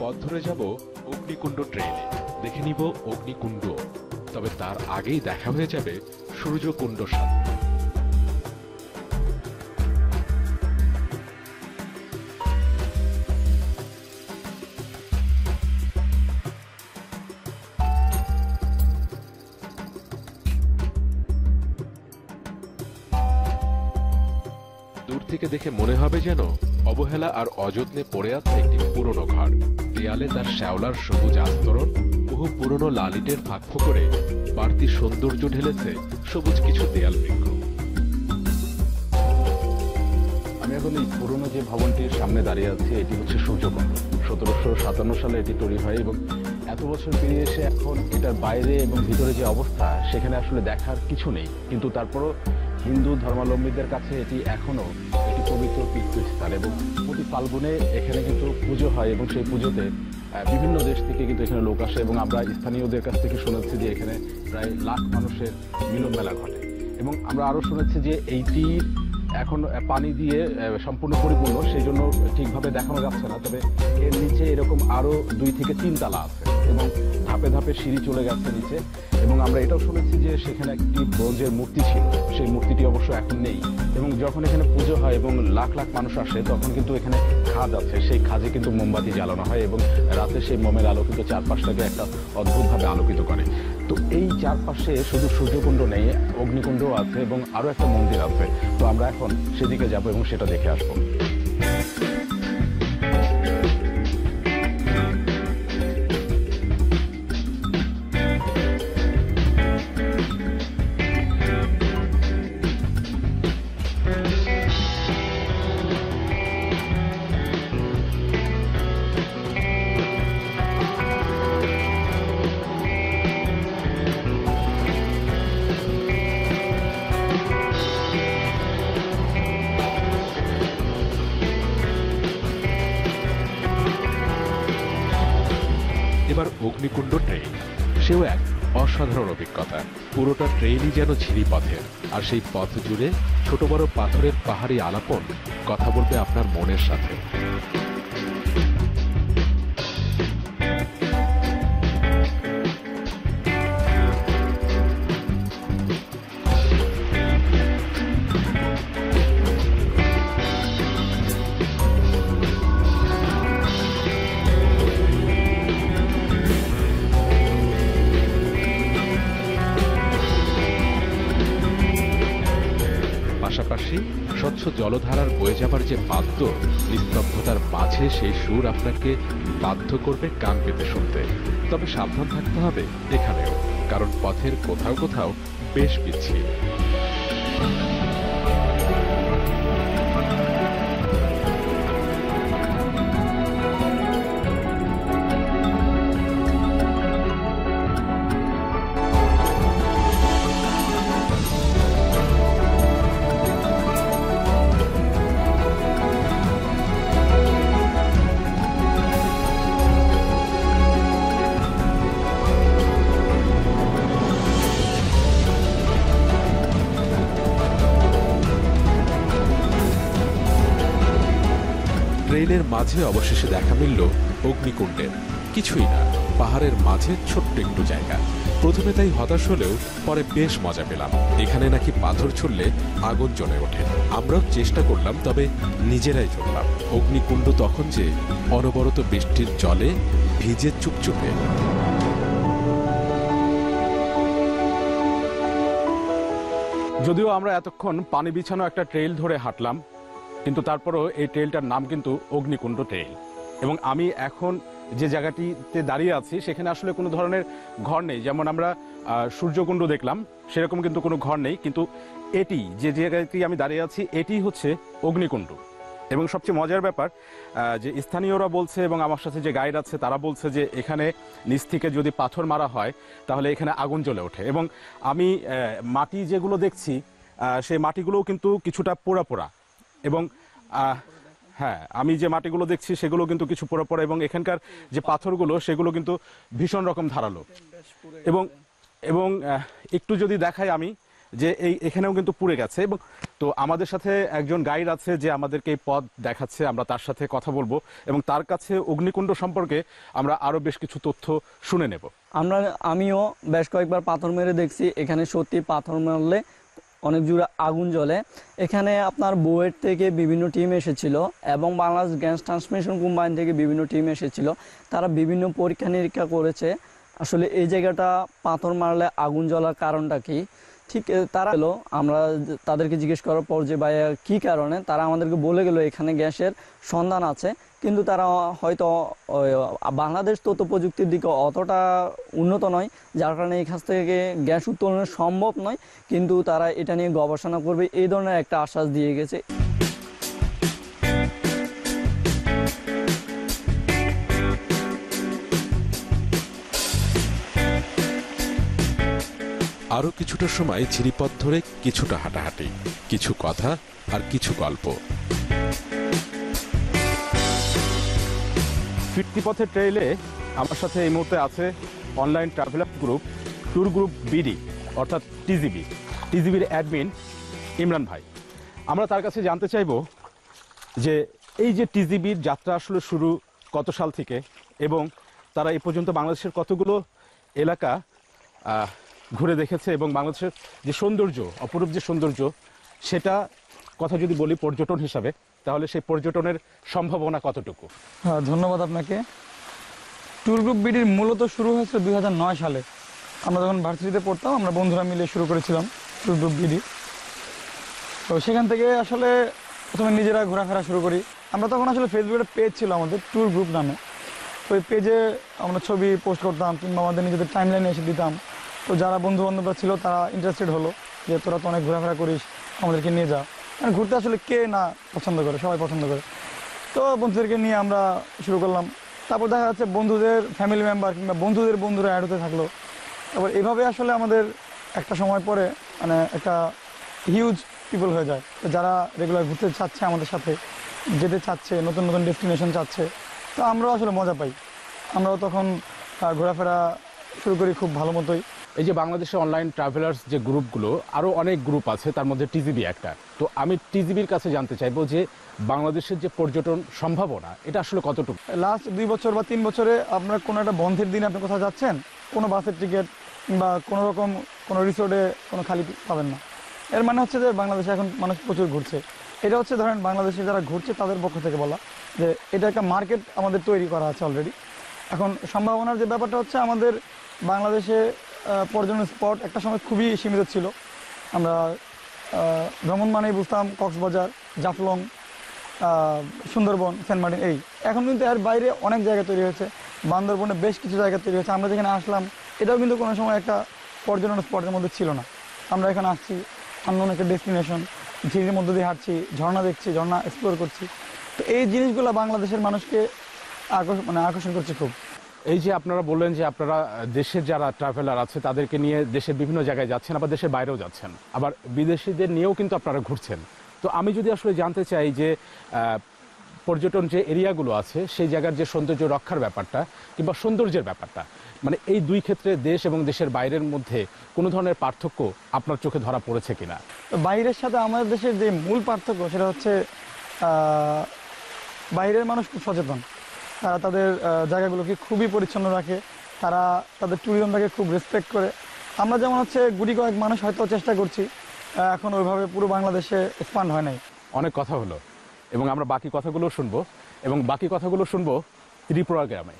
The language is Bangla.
পথ ধরে যাব অগ্নিকুণ্ড ট্রেনে। দেখে নিব অগ্নিকুণ্ড। তবে তার আগেই দেখা হয়ে যাবে সূর্যকুণ্ড সাথে দূর থেকে দেখে মনে হবে যেন অবহেলা আর অযত্নে পড়ে আছে একটি পুরনো ঘর। দেয়ালে তার শ্যাওলার সবুজ আস্তরণ বহু পুরনো লালিটের ফাঁক করে বাড়তি সৌন্দর্য ঢেলেছে সবুজ কিছু দেয়াল বৃক্ষ। আমি এখন এই পুরনো যে ভবনটির সামনে দাঁড়িয়ে আছি, এটি হচ্ছে সূর্যকুণ্ড। সতেরোশো সাতান্ন সালে এটি তৈরি হয় এবং এত বছর পেরিয়ে এসে এখন এটার বাইরে এবং ভিতরে যে অবস্থা, সেখানে আসলে দেখার কিছু নেই। কিন্তু তারপরও হিন্দু ধর্মাবলম্বীদের কাছে এটি এখনও একটি পবিত্র তীর্থস্থান এবং প্রতি ফাল্গুনে এখানে কিন্তু পুজো হয় এবং সেই পুজোতে বিভিন্ন দেশ থেকে কিন্তু এখানে লোক আসে এবং আমরা স্থানীয়দের কাছ থেকে শুনেছি যে এখানে প্রায় লাখ মানুষের মিলন মেলা ঘটে। এবং আমরা আরও শুনেছি যে এইটি এখন পানি দিয়ে সম্পূর্ণ পরিপূর্ণ সেই জন্য ঠিকভাবে দেখানো যাচ্ছে না। তবে এর নিচে এরকম আরও দুই থেকে তিন তালা আছে এবং ধাপে ধাপে সিঁড়ি চলে গেছে নিচে। এবং আমরা এটাও শুনেছি যে সেখানে একটি ব্রোঞ্জের মূর্তি ছিল। সেই মূর্তিটি অবশ্য এখন নেই। এবং যখন এখানে পুজো হয় এবং লাখ লাখ মানুষ আসে, তখন কিন্তু এখানে খাজ আছে, সেই খাজে কিন্তু মোমবাতি জ্বালানো হয় এবং রাতে সেই মোমের আলো কিন্তু চারপাশটাকে একটা অদ্ভুতভাবে আলোকিত করে। তো এই চারপাশে শুধু সূর্যকুণ্ড নেই, অগ্নিকুণ্ডও আছে এবং আরও একটা মন্দির আছে। তো আমরা এখন সেদিকে যাব এবং সেটা দেখে আসব। এবার অগ্নিকুণ্ড ট্রেন। সেও এক অসাধারণ অভিজ্ঞতা। পুরোটা ট্রেনই যেন ছিঁড়ি পথের আর সেই পথ জুড়ে ছোট বড় পাথরের পাহাড়ি আলাপন কথা বলবে আপনার মনের সাথে। জলধারার বয়ে যাবার যে বাদ্য, নিস্তব্ধতার মাঝে সেই সুর আপনাকে বাধ্য করবে কান পেতে শুনতে। তবে সাবধান থাকতে হবে এখানেও, কারণ পথের কোথাও কোথাও বেশ পিছিয়ে ট্রেনের মাঝে অবশেষে দেখা মিলল অগ্নিকুণ্ডের। কিছুই না, পাহাড়ের মাঝে ছোট্ট একটু জায়গা। প্রথমে তাই হতাশ হলেও পরে বেশ মজা পেলাম। এখানে নাকি পাথর ছুড়লে আগুন জ্বলে ওঠে। আমরাও চেষ্টা করলাম, তবে নিজেরাই চললাম অগ্নিকুণ্ড তখন যে অনবরত বৃষ্টির জলে ভিজে চুপচুপে। যদিও আমরা এতক্ষণ পানি বিছানো একটা ট্রেইল ধরে হাঁটলাম কিন্তু তারপরও এই ট্রেইলটার নাম কিন্তু অগ্নিকুণ্ড ট্রেইল এবং আমি এখন যে জায়গাটিতে দাঁড়িয়ে আছি, সেখানে আসলে কোনো ধরনের ঘর নেই। যেমন আমরা সূর্যকুণ্ড দেখলাম, সেরকম কিন্তু কোনো ঘর নেই। কিন্তু এটি, যে জায়গাটি আমি দাঁড়িয়ে আছি, এটি হচ্ছে অগ্নিকুণ্ড। এবং সবচেয়ে মজার ব্যাপার যে স্থানীয়রা বলছে এবং আমার সাথে যে গাইড আছে, তারা বলছে যে এখানে নিচ থেকে যদি পাথর মারা হয়, তাহলে এখানে আগুন জ্বলে ওঠে। এবং আমি মাটি যেগুলো দেখছি সেই মাটিগুলোও কিন্তু কিছুটা পোড়া পোড়া। এবং হ্যাঁ আমি যে মাটিগুলো দেখছি সেগুলো কিন্তু কিছু পোড়া পোড়া এবং এখানকার যে পাথরগুলো সেগুলো কিন্তু ভীষণ রকম ধারালো। এবং এবং একটু যদি দেখাই আমি যে এই, এখানেও কিন্তু পুড়ে গেছে এবং তো আমাদের সাথে একজন গাইড আছে যে আমাদেরকে এই পথ দেখাচ্ছে, আমরা তার সাথে কথা বলব এবং তার কাছে অগ্নিকুণ্ড সম্পর্কে আমরা আরও বেশ কিছু তথ্য শুনে নেব। আমরা, আমিও বেশ কয়েকবার পাথর মেরে দেখছি, এখানে সত্যি পাথর মারলে অনেক জোরে আগুন জ্বলে। এখানে আপনার বুয়েট থেকে বিভিন্ন টিম এসেছিল এবং বাংলাদেশ গ্যাস ট্রান্সমিশন কোম্পানি থেকে বিভিন্ন টিম এসেছিল। তারা বিভিন্ন পরীক্ষা নিরীক্ষা করেছে। আসলে এই জায়গাটা পাথর মারলে আগুন জ্বলার কারণটা কি? ঠিক তারা এলো, আমরা তাদেরকে জিজ্ঞেস করার পর যে, ভাইয়া, কী কারণে? তারা আমাদেরকে বলে গেল, এখানে গ্যাসের সন্ধান আছে। কিন্তু তারা হয়তো বাংলাদেশ তথ্য প্রযুক্তির দিকে অতটা উন্নত নয়, যার কারণে এই কাছ থেকে গ্যাস উত্তোলন সম্ভব নয়। কিন্তু তারা এটা নিয়ে গবেষণা করবে, এই ধরনের একটা আশ্বাস দিয়ে গেছে। আরও কিছুটা সময় ঝিরিপথ ধরে কিছুটা হাঁটাহাঁটি, কিছু কথা আর কিছু গল্প। ফিরতি পথের ট্রেইলে আমার সাথে এই মুহূর্তে আছে online traveller group tour group BD অর্থাৎ টিজিবি টিজিবির অ্যাডমিন ইমরান ভাই। আমরা তার কাছে জানতে চাইব যে এই যে টিজিবির যাত্রা আসলে শুরু কত সাল থেকে এবং তারা এ পর্যন্ত বাংলাদেশের কতগুলো এলাকা ঘুরে দেখেছে এবং বাংলাদেশের যে সৌন্দর্য, অপরূপ যে সৌন্দর্য, সেটা কথা যদি বলি পর্যটন হিসাবে, তাহলে সেই পর্যটনের সম্ভাবনা কতটুকু? হ্যাঁ ধন্যবাদ আপনাকে। ট্যুর গ্রুপ বিডির মূলত শুরু হয়েছিল দুই হাজার নয় সালে। আমরা যখন ভার্সিটিতে পড়তাম, আমরা বন্ধুরা মিলে শুরু করেছিলাম ট্যুর গ্রুপ বিডি। তো সেখান থেকে আসলে প্রথমে নিজেরা ঘোরাফেরা শুরু করি। আমরা তখন আসলে ফেসবুকে পেজ ছিল আমাদের, ট্যুর গ্রুপ নামে। ওই পেজে আমরা ছবি পোস্ট করতাম কিংবা আমাদের নিজেদের টাইম লাইনে এসে দিতাম। তো যারা বন্ধু বান্ধবরা ছিল তারা ইন্টারেস্টেড হলো যে তোরা তো অনেক ঘোরাফেরা করিস, আমাদেরকে নিয়ে যা। মানে ঘুরতে আসলে কে না পছন্দ করে, সবাই পছন্দ করে। তো বন্ধুদেরকে নিয়ে আমরা শুরু করলাম। তারপর দেখা যাচ্ছে বন্ধুদের ফ্যামিলি মেম্বার কিংবা বন্ধুদের বন্ধুরা অ্যাড হতে থাকল। তারপর এভাবে আসলে আমাদের একটা সময় পরে মানে একটা হিউজ পিপল হয়ে যায়। তো যারা রেগুলার ঘুরতে চাচ্ছে আমাদের সাথে, যেতে চাচ্ছে, নতুন নতুন ডেস্টিনেশন চাচ্ছে, তো আমরাও আসলে মজা পাই। আমরাও তখন ঘোরাফেরা শুরু করি খুব ভালো মতোই। এই যে বাংলাদেশে অনলাইন ট্রাভেলার্স যে গ্রুপগুলো আরও অনেক গ্রুপ আছে, তার মধ্যে টিজিবি একটা। তো আমি টিজিবির কাছে জানতে চাইব যে বাংলাদেশের যে পর্যটন সম্ভাবনা, এটা আসলে কতটুকু? লাস্ট দুই বছর বা তিন বছরে আপনার কোনো একটা বন্ধের দিনে আপনি কোথাও যাচ্ছেন? কোনো বাসের টিকিট বা কোনো রকম কোনো রিসোর্টে কোনো খালি পাবেন না। এর মানে হচ্ছে যে বাংলাদেশে এখন মানুষ প্রচুর ঘুরছে। এটা হচ্ছে ধরেন বাংলাদেশে যারা ঘুরছে, তাদের পক্ষ থেকে বলা যে এটা একটা মার্কেট আমাদের তৈরি করা আছে অলরেডি এখন সম্ভাবনার যে ব্যাপারটা হচ্ছে আমাদের বাংলাদেশে পর্যটন স্পট একটা সময় খুবই সীমিত ছিল। আমরা ভ্রমণ মানেই বুঝতাম কক্সবাজার, জাফলং সুন্দরবন, সেন্ট মার্টিন, এই। এখন কিন্তু এর বাইরে অনেক জায়গা তৈরি হয়েছে। বান্দরবনে বেশ কিছু জায়গা তৈরি হয়েছে। আমরা যেখানে আসলাম, এটাও কিন্তু কোনো সময় একটা পর্যটন স্পটের মধ্যে ছিল না। আমরা এখানে আসছি অন্য একটা ডেস্টিনেশন, ঝিরির মধ্যে দিয়ে হাঁটছি, ঝর্ণা দেখছি, ঝর্ণা এক্সপ্লোর করছি। তো এই জিনিসগুলো বাংলাদেশের মানুষকে আকর্ষণ মানে আকর্ষণ করছে খুব। এই যে আপনারা বললেন যে আপনারা দেশের যারা ট্রাভেলার আছে, তাদেরকে নিয়ে দেশের বিভিন্ন জায়গায় যাচ্ছেন, আবার দেশের বাইরেও যাচ্ছেন। আবার বিদেশিদের নিয়েও কিন্তু আপনারা ঘুরছেন। তো আমি যদি আসলে জানতে চাই যে পর্যটন যে এরিয়াগুলো আছে, সেই জায়গার যে সৌন্দর্য রক্ষার ব্যাপারটা কিংবা সৌন্দর্যের ব্যাপারটা মানে এই দুই ক্ষেত্রে দেশ এবং দেশের বাইরের মধ্যে কোনো ধরনের পার্থক্য আপনার চোখে ধরা পড়েছে কিনা? বাইরের সাথে আমাদের দেশের যে মূল পার্থক্য, সেটা হচ্ছে বাইরের মানুষ খুব সচেতন। তারা তাদের জায়গাগুলোকে খুবই পরিচ্ছন্ন রাখে। তারা তাদের ট্যুরিজমটাকে খুব রেসপেক্ট করে। আমরা যেমন হচ্ছে গুটি কয়েক মানুষ হয়তো চেষ্টা করছি এখন ওইভাবে পুরো বাংলাদেশে এক্সপান্ড হয় নাই। অনেক কথা হলো। এবং আমরা বাকি কথাগুলো শুনব। এবং বাকি কথাগুলো শুনব ত্রিপুরা গ্রামে।